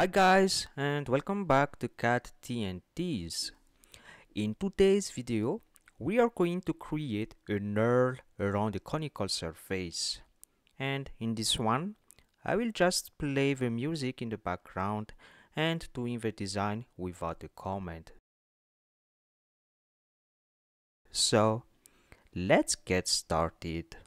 Hi guys and welcome back to CAD T&Ts. In today's video we are going to create a knurl around a conical surface and in this one I will just play the music in the background and doing the design without a comment. So let's get started.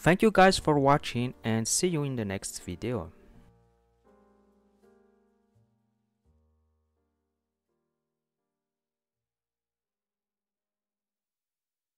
Thank you guys for watching and see you in the next video.